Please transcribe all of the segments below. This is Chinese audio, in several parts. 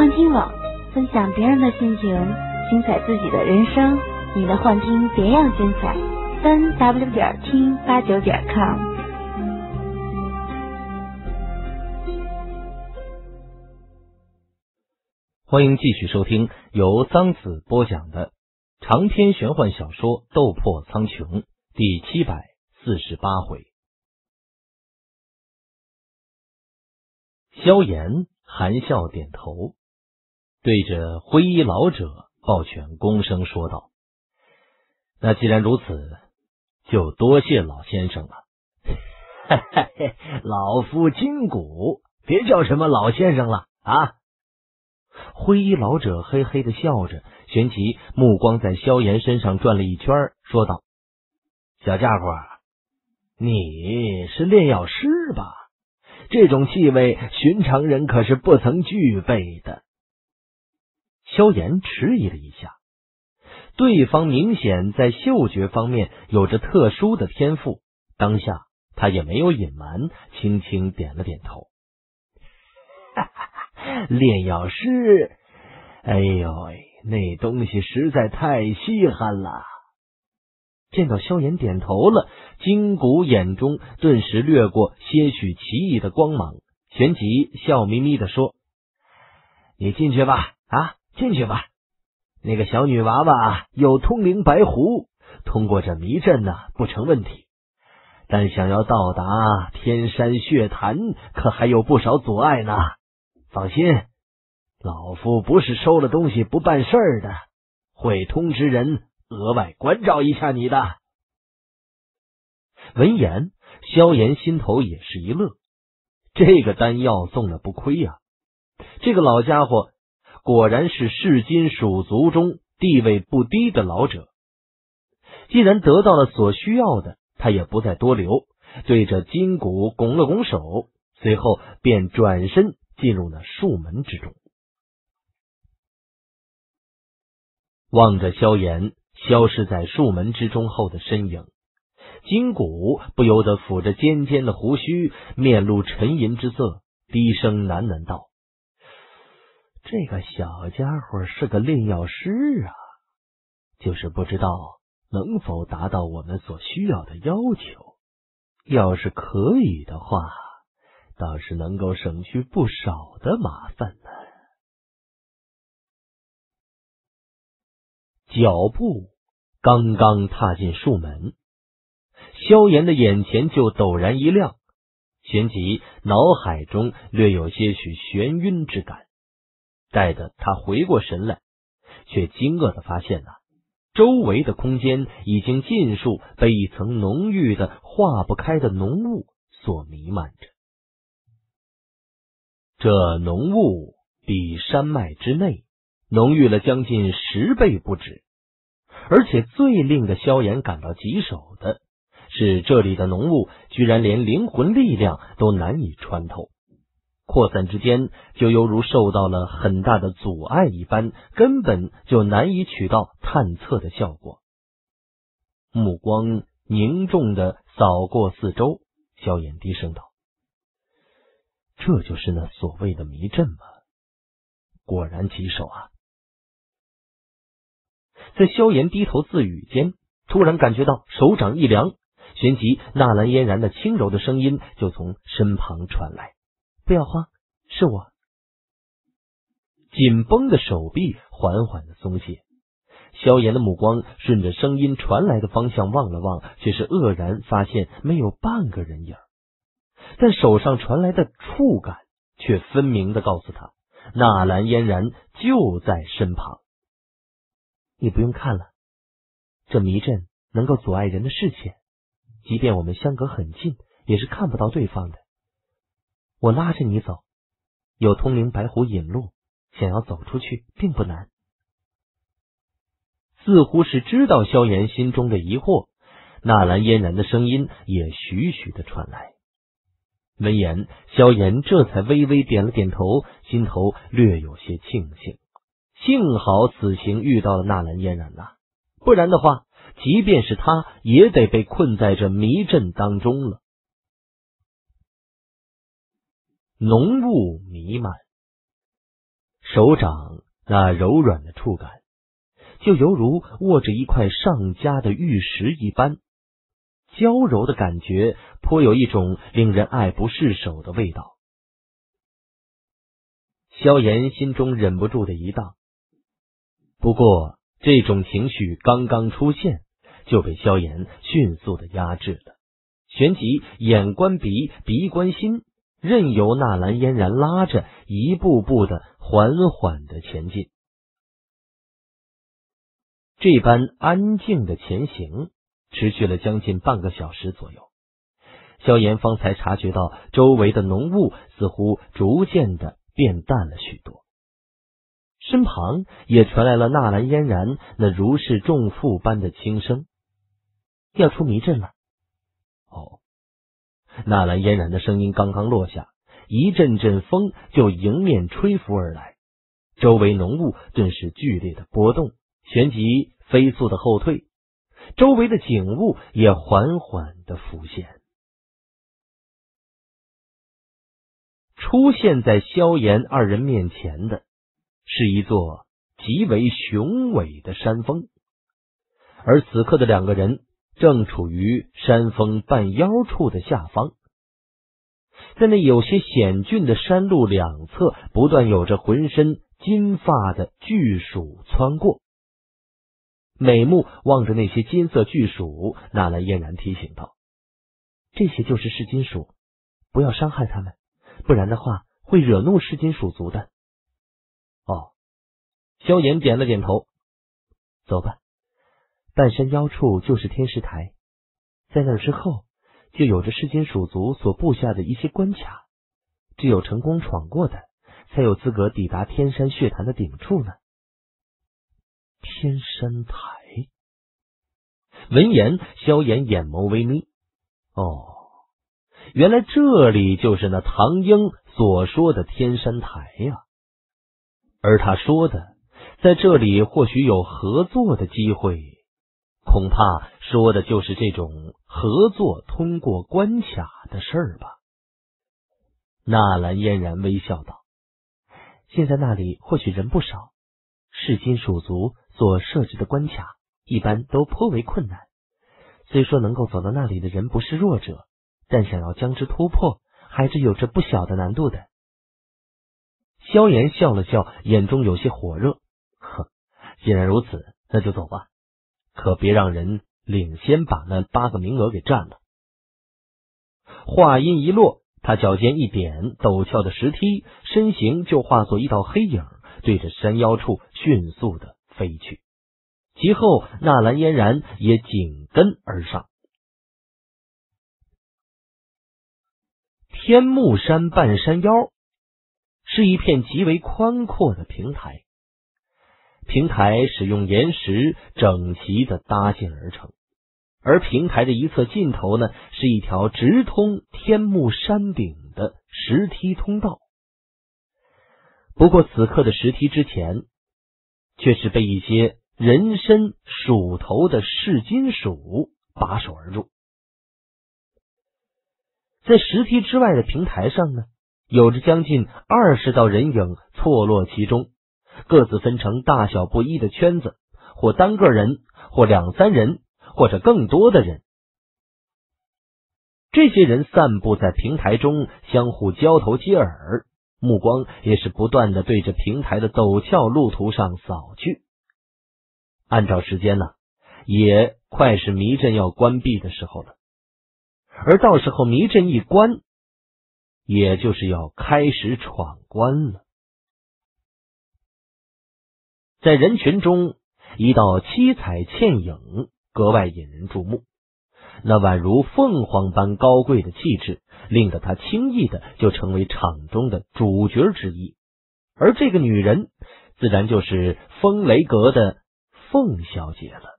幻听网，分享别人的心情，精彩自己的人生。你的幻听别样精彩，三 w 点听八九点 com。欢迎继续收听由桑子播讲的长篇玄幻小说《斗破苍穹》第七百四十八回。萧炎含笑点头，对着灰衣老者抱拳躬声说道：“那既然如此，就多谢老先生了。老夫筋骨，别叫什么老先生了啊！”灰衣老者嘿嘿的笑着，旋即目光在萧炎身上转了一圈，说道：“小家伙，你是炼药师吧？”这种气味，寻常人可是不曾具备的。萧炎迟疑了一下，对方明显在嗅觉方面有着特殊的天赋，当下他也没有隐瞒，轻轻点了点头。炼药师，哎呦喂，那东西实在太稀罕了。见到萧炎点头了，金谷眼中顿时掠过些许奇异的光芒，旋即笑眯眯的说：“你进去吧，啊，进去吧。那个小女娃娃有通灵白狐，通过这迷阵呢不成问题，但想要到达天山血潭，可还有不少阻碍呢。放心，老夫不是收了东西不办事儿的，会通知人。”额外关照一下你的。闻言，萧炎心头也是一乐，这个丹药送的不亏呀！这个老家伙果然是世金属族中地位不低的老者。既然得到了所需要的，他也不再多留，对着金谷拱了拱手，随后便转身进入了树门之中，望着萧炎。消失在树门之中后的身影，金谷不由得抚着尖尖的胡须，面露沉吟之色，低声喃喃道：“这个小家伙是个炼药师啊，就是不知道能否达到我们所需要的要求。要是可以的话，倒是能够省去不少的麻烦呢。”脚步刚刚踏进树门，萧炎的眼前就陡然一亮，旋即脑海中略有些许眩晕之感。待得他回过神来，却惊愕的发现呐，周围的空间已经尽数被一层浓郁的化不开的浓雾所弥漫着。这浓雾比山脉之内。浓郁了将近十倍不止，而且最令的萧炎感到棘手的是，这里的浓雾居然连灵魂力量都难以穿透，扩散之间就犹如受到了很大的阻碍一般，根本就难以取到探测的效果。目光凝重的扫过四周，萧炎低声道：“这就是那所谓的迷阵吗？果然棘手啊！”在萧炎低头自语间，突然感觉到手掌一凉，旋即纳兰嫣然的轻柔的声音就从身旁传来：“不要慌，是我。”紧绷的手臂缓缓的松懈，萧炎的目光顺着声音传来的方向望了望，却是愕然发现没有半个人影，但手上传来的触感却分明的告诉他，纳兰嫣然就在身旁。你不用看了，这迷阵能够阻碍人的视线，即便我们相隔很近，也是看不到对方的。我拉着你走，有通灵白虎引路，想要走出去并不难。似乎是知道萧炎心中的疑惑，纳兰嫣然的声音也徐徐的传来。闻言，萧炎这才微微点了点头，心头略有些庆幸。幸好此行遇到了纳兰嫣然呐，不然的话，即便是他也得被困在这迷阵当中了。浓雾弥漫，手掌那柔软的触感，就犹如握着一块上佳的玉石一般，娇柔的感觉，颇有一种令人爱不释手的味道。萧炎心中忍不住的一荡，不过这种情绪刚刚出现，就被萧炎迅速的压制了，旋即眼观鼻，鼻观心。任由纳兰嫣然拉着，一步步的缓缓的前进。这般安静的前行，持续了将近半个小时左右。萧炎方才察觉到周围的浓雾似乎逐渐的变淡了许多，身旁也传来了纳兰嫣然那如释重负般的轻声：“要出迷阵了。”哦。纳兰嫣然的声音刚刚落下，一阵阵风就迎面吹拂而来，周围浓雾顿时剧烈的波动，旋即飞速的后退，周围的景物也缓缓的浮现。出现在萧炎二人面前的是一座极为雄伟的山峰，而此刻的两个人。正处于山峰半腰处的下方，在那有些险峻的山路两侧，不断有着浑身金发的巨鼠窜过。美目望着那些金色巨鼠，纳兰嫣然提醒道：“这些就是噬金鼠，不要伤害他们，不然的话会惹怒噬金鼠族的。”哦，萧炎点了点头，走吧。半山腰处就是天石台，在那之后就有着世间鼠族所布下的一些关卡，只有成功闯过的，才有资格抵达天山血潭的顶处呢。天山台，闻言，萧炎眼眸微眯。哦，原来这里就是那唐英所说的天山台呀。而他说的，在这里或许有合作的机会。恐怕说的就是这种合作通过关卡的事儿吧。纳兰嫣然微笑道：“现在那里或许人不少，是金属族所设置的关卡一般都颇为困难。虽说能够走到那里的人不是弱者，但想要将之突破，还是有着不小的难度的。”萧炎笑了笑，眼中有些火热：“哼，既然如此，那就走吧。”可别让人领先把那八个名额给占了。话音一落，他脚尖一点，陡峭的石梯，身形就化作一道黑影，对着山腰处迅速的飞去。其后，纳兰嫣然也紧跟而上。天目山半山腰是一片极为宽阔的平台。平台使用岩石整齐的搭建而成，而平台的一侧尽头呢，是一条直通天目山顶的石梯通道。不过此刻的石梯之前，却是被一些人身鼠头的噬金鼠把守而入。在石梯之外的平台上呢，有着将近二十道人影错落其中。各自分成大小不一的圈子，或单个人，或两三人，或者更多的人。这些人散布在平台中，相互交头接耳，目光也是不断的对着平台的陡峭路途上扫去。按照时间呢，也快是迷阵要关闭的时候了。而到时候迷阵一关，也就是要开始闯关了。在人群中，一道七彩倩影格外引人注目。那宛如凤凰般高贵的气质，令得她轻易的就成为场中的主角之一。而这个女人，自然就是风雷阁的凤小姐了。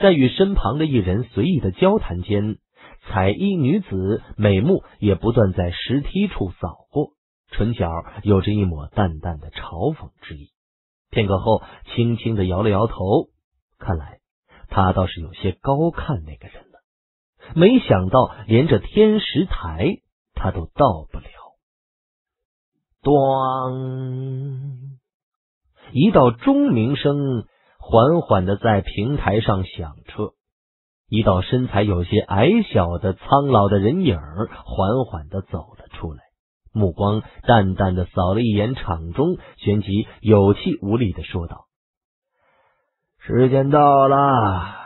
在与身旁的一人随意的交谈间，彩衣女子美目也不断在石梯处扫过。唇角有着一抹淡淡的嘲讽之意，片刻后，轻轻的摇了摇头。看来他倒是有些高看那个人了。没想到连这天石台他都到不了。咣，一道钟鸣声缓缓的在平台上响彻，一道身材有些矮小的苍老的人影缓缓的走，目光淡淡的扫了一眼场中，旋即有气无力的说道：“时间到了，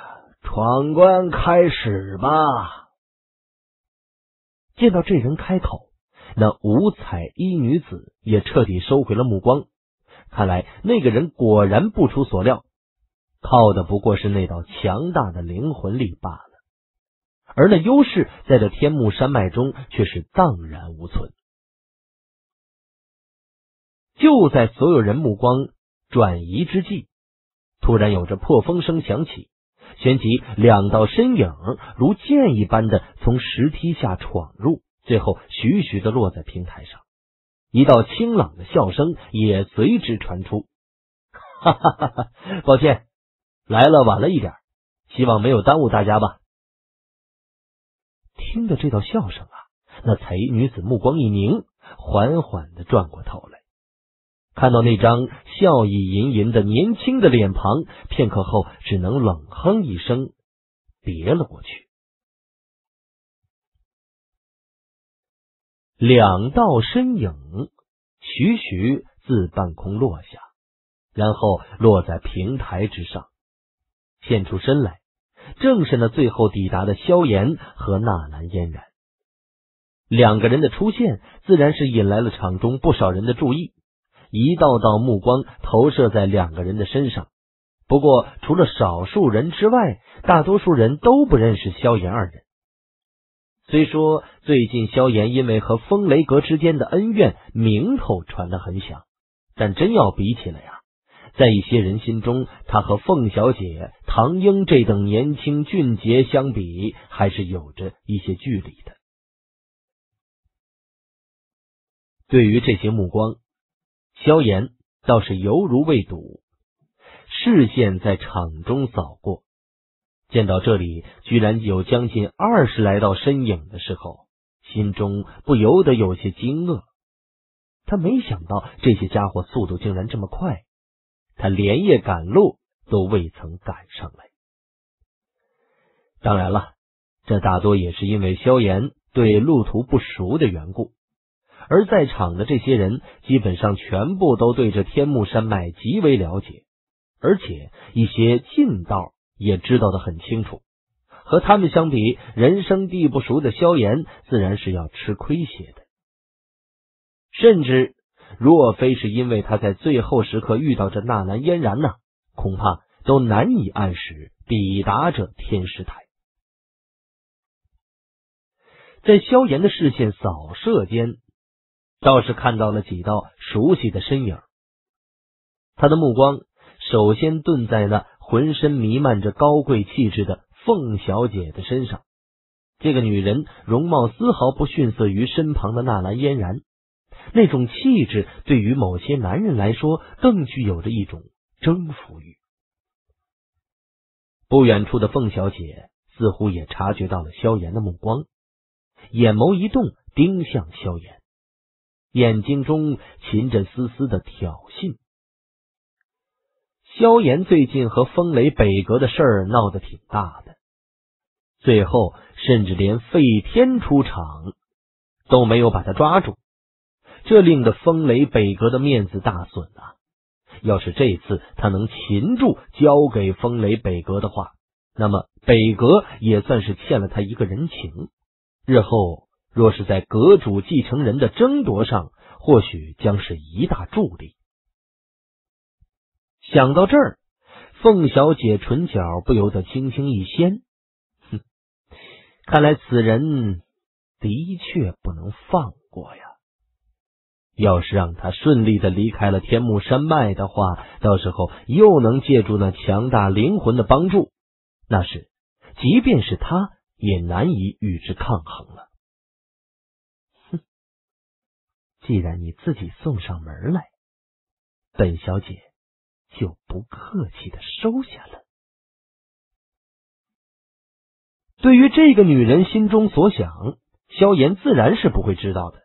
闯关开始吧。”见到这人开口。那五彩衣女子也彻底收回了目光，看来那个人果然不出所料，靠的不过是那道强大的灵魂力罢了。而那优势在这天幕山脉中却是荡然无存。就在所有人目光转移之际，突然有着破风声响起，旋即两道身影如箭一般的从石梯下闯入。最后，徐徐的落在平台上，一道清朗的笑声也随之传出。哈哈哈哈！抱歉，来了晚了一点，希望没有耽误大家吧。听着这道笑声啊，那彩衣女子目光一凝，缓缓的转过头来，看到那张笑意盈盈的年轻的脸庞，片刻后只能冷哼一声，别了过去。两道身影徐徐自半空落下，然后落在平台之上，现出身来，正是那最后抵达的萧炎和纳兰嫣然。两个人的出现，自然是引来了场中不少人的注意，一道道目光投射在两个人的身上。不过，除了少数人之外，大多数人都不认识萧炎二人。虽说最近萧炎因为和风雷阁之间的恩怨名头传得很响，但真要比起来呀，在一些人心中，他和凤小姐、唐英这等年轻俊杰相比，还是有着一些距离的。对于这些目光，萧炎倒是犹如未睹，视线在场中扫过。见到这里居然有将近二十来道身影的时候，心中不由得有些惊愕。他没想到这些家伙速度竟然这么快，他连夜赶路都未曾赶上来。当然了，这大多也是因为萧炎对路途不熟的缘故。而在场的这些人，基本上全部都对这天目山脉极为了解，而且一些近道。也知道的很清楚，和他们相比，人生地不熟的萧炎自然是要吃亏些的。甚至若非是因为他在最后时刻遇到这纳兰嫣然呢，恐怕都难以按时抵达这天师台。在萧炎的视线扫射间，倒是看到了几道熟悉的身影。他的目光首先顿在那。浑身弥漫着高贵气质的凤小姐的身上，这个女人容貌丝毫不逊色于身旁的纳兰嫣然，那种气质对于某些男人来说更具有着一种征服欲。不远处的凤小姐似乎也察觉到了萧炎的目光，眼眸一动，盯向萧炎，眼睛中噙着丝丝的挑衅。萧炎最近和风雷北阁的事儿闹得挺大的，最后甚至连费天出场都没有把他抓住，这令得风雷北阁的面子大损啊！要是这次他能擒住交给风雷北阁的话，那么北阁也算是欠了他一个人情。日后若是在阁主继承人的争夺上，或许将是一大助力。想到这儿，凤小姐唇角不由得轻轻一掀，哼，看来此人的确不能放过呀。要是让他顺利的离开了天目山脉的话，到时候又能借助那强大灵魂的帮助，那是即便是他也难以与之抗衡了。既然你自己送上门来，本小姐。就不客气的收下了。对于这个女人心中所想，萧炎自然是不会知道的。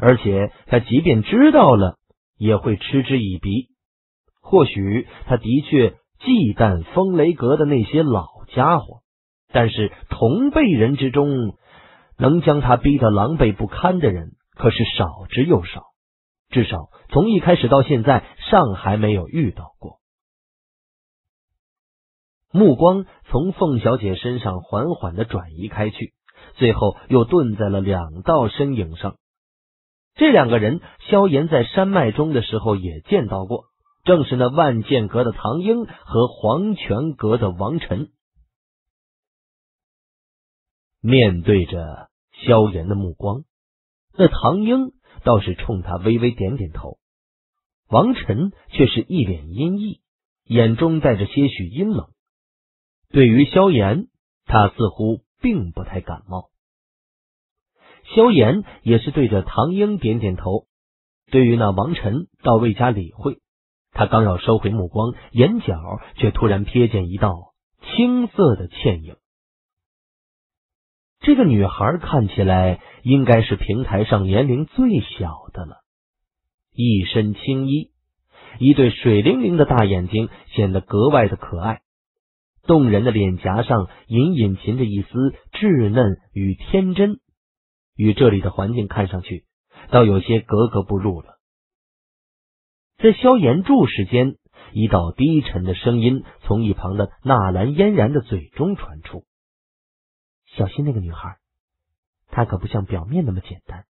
而且他即便知道了，也会嗤之以鼻。或许他的确忌惮风雷阁的那些老家伙，但是同辈人之中，能将他逼得狼狈不堪的人可是少之又少。至少从一开始到现在，尚还没有遇到过。目光从凤小姐身上缓缓的转移开去，最后又顿在了两道身影上。这两个人，萧炎在山脉中的时候也见到过，正是那万剑阁的唐英和黄泉阁的王晨。面对着萧炎的目光，那唐英。倒是冲他微微点点头，王晨却是一脸阴翳，眼中带着些许阴冷。对于萧炎，他似乎并不太感冒。萧炎也是对着唐英点点头，对于那王晨倒未加理会。他刚要收回目光，眼角却突然瞥见一道青色的倩影。这个女孩看起来应该是平台上年龄最小的了，一身青衣，一对水灵灵的大眼睛显得格外的可爱，动人的脸颊上隐隐噙着一丝稚嫩与天真，与这里的环境看上去倒有些格格不入了。在萧炎注视间，一道低沉的声音从一旁的纳兰嫣然的嘴中传出。小心那个女孩，她可不像表面那么简单。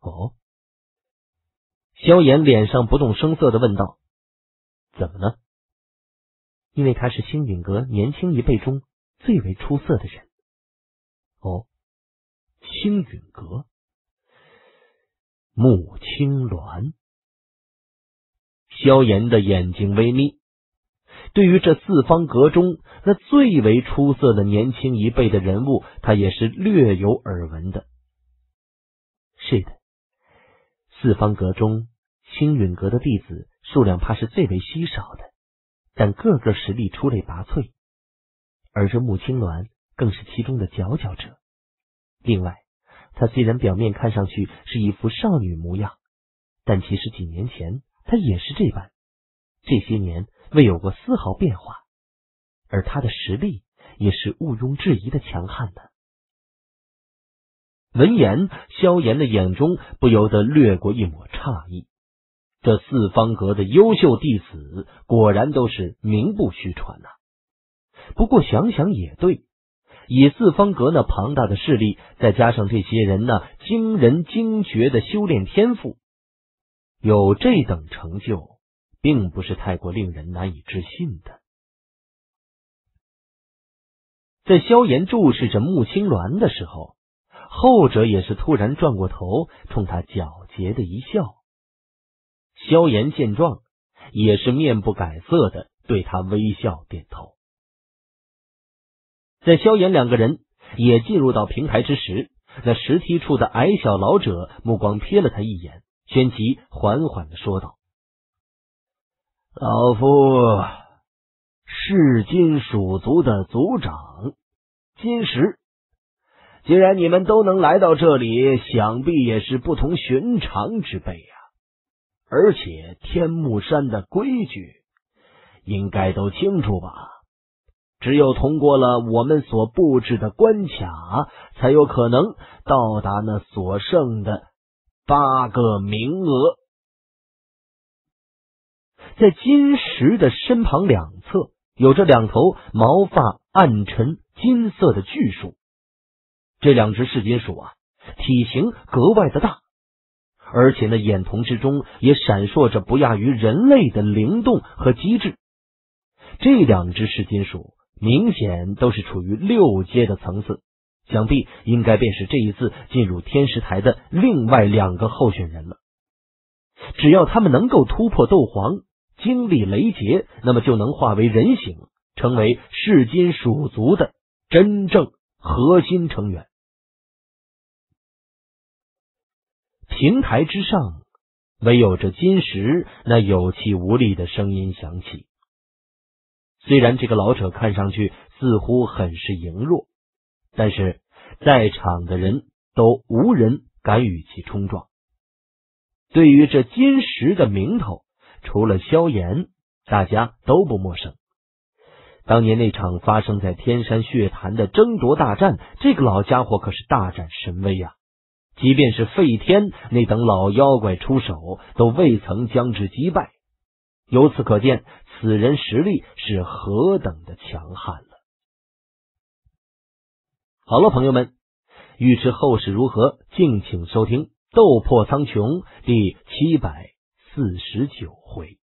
哦，萧炎脸上不动声色的问道：“怎么了？”因为她是星陨阁年轻一辈中最为出色的人。哦，星陨阁，穆青鸾。萧炎的眼睛微眯。对于这四方阁中那最为出色的年轻一辈的人物，他也是略有耳闻的。是的，四方阁中青陨阁的弟子数量怕是最为稀少的，但个个实力出类拔萃，而这穆青鸾更是其中的佼佼者。另外，他虽然表面看上去是一副少女模样，但其实几年前他也是这般。这些年。未有过丝毫变化，而他的实力也是毋庸置疑的强悍的。闻言，萧炎的眼中不由得掠过一抹诧异。这四方阁的优秀弟子，果然都是名不虚传呐。不过想想也对，以四方阁那庞大的势力，再加上这些人那惊人惊绝的修炼天赋，有这等成就。并不是太过令人难以置信的。在萧炎注视着穆青鸾的时候，后者也是突然转过头，冲他皎洁的一笑。萧炎见状，也是面不改色的对他微笑点头。在萧炎两个人也进入到平台之时，那石梯处的矮小老者目光瞥了他一眼，旋即缓缓的说道。老夫是金属族的族长金石，既然你们都能来到这里，想必也是不同寻常之辈呀。而且天目山的规矩应该都清楚吧？只有通过了我们所布置的关卡，才有可能到达那所剩的八个名额。在金石的身旁两侧，有着两头毛发暗沉金色的巨树。这两只噬金鼠啊，体型格外的大，而且那眼瞳之中也闪烁着不亚于人类的灵动和机智。这两只噬金鼠明显都是处于六阶的层次，想必应该便是这一次进入天石台的另外两个候选人了。只要他们能够突破斗皇。经历雷劫，那么就能化为人形，成为噬金属族的真正核心成员。平台之上，唯有这金石那有气无力的声音响起。虽然这个老者看上去似乎很是羸弱，但是在场的人都无人敢与其冲撞。对于这金石的名头，除了萧炎，大家都不陌生。当年那场发生在天山血潭的争夺大战，这个老家伙可是大展神威呀！即便是费天那等老妖怪出手，都未曾将之击败。由此可见，此人实力是何等的强悍了。好了，朋友们，欲知后事如何，敬请收听《斗破苍穹》第七百四十九回。